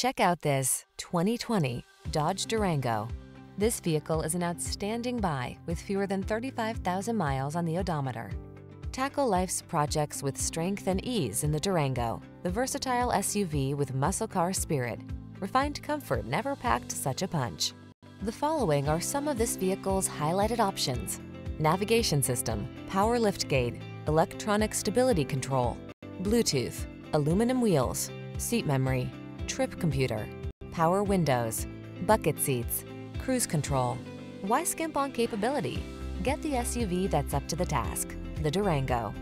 Check out this 2020 Dodge Durango. This vehicle is an outstanding buy with fewer than 35,000 miles on the odometer. Tackle life's projects with strength and ease in the Durango, the versatile SUV with muscle car spirit. Refined comfort never packed such a punch. The following are some of this vehicle's highlighted options. Navigation system, power liftgate, electronic stability control, Bluetooth, aluminum wheels, seat memory, trip computer, power windows, bucket seats, cruise control. Why skimp on capability? Get the SUV that's up to the task, the Durango.